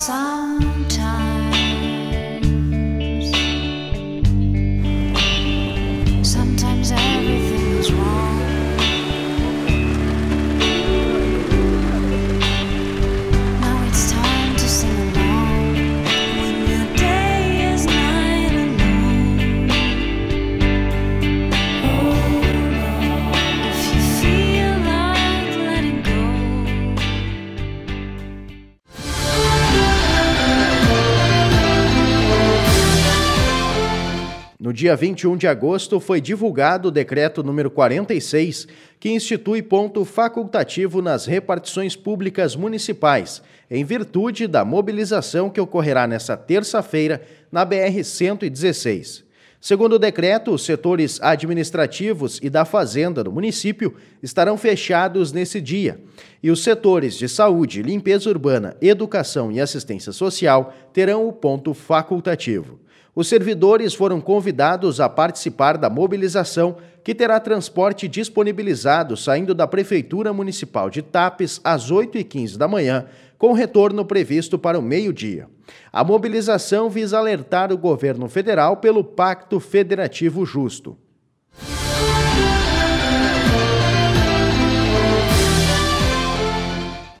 Some No dia 21 de agosto foi divulgado o decreto número 46, que institui ponto facultativo nas repartições públicas municipais, em virtude da mobilização que ocorrerá nesta terça-feira na BR 116. Segundo o decreto, os setores administrativos e da fazenda do município estarão fechados nesse dia, e os setores de saúde, limpeza urbana, educação e assistência social terão o ponto facultativo. Os servidores foram convidados a participar da mobilização, que terá transporte disponibilizado saindo da Prefeitura Municipal de Tapes às 8h15 da manhã, com retorno previsto para o meio-dia. A mobilização visa alertar o governo federal pelo Pacto Federativo Justo.